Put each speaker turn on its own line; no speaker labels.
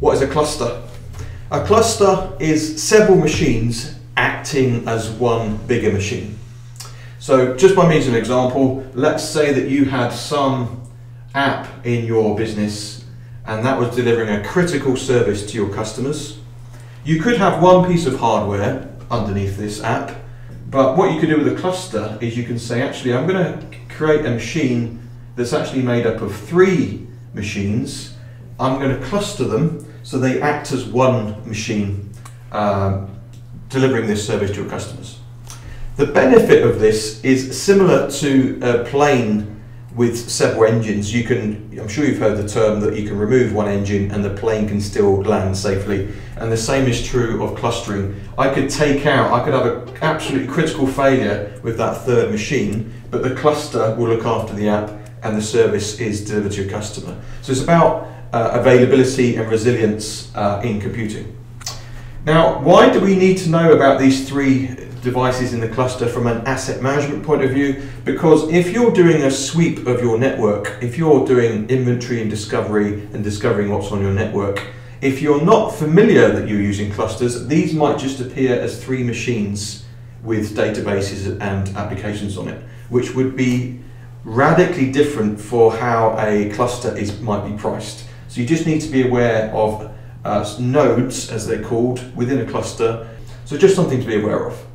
What is a cluster? A cluster is several machines acting as one bigger machine. So just by means of an example, let's say that you had some app in your business and that was delivering a critical service to your customers. You could have one piece of hardware underneath this app, but what you could do with a cluster is you can say, actually, I'm going to create a machine that's actually made up of three machines. I'm going to cluster them so they act as one machine um, delivering this service to your customers. The benefit of this is similar to a plane with several engines. You can, I'm sure you've heard the term that you can remove one engine and the plane can still land safely. And the same is true of clustering. I could take out, I could have an absolutely critical failure with that third machine, but the cluster will look after the app and the service is delivered to your customer. So it's about uh, availability and resilience uh, in computing. Now, why do we need to know about these three devices in the cluster from an asset management point of view? Because if you're doing a sweep of your network, if you're doing inventory and discovery and discovering what's on your network, if you're not familiar that you're using clusters, these might just appear as three machines with databases and applications on it, which would be radically different for how a cluster is might be priced. So you just need to be aware of uh, nodes, as they're called, within a cluster. So just something to be aware of.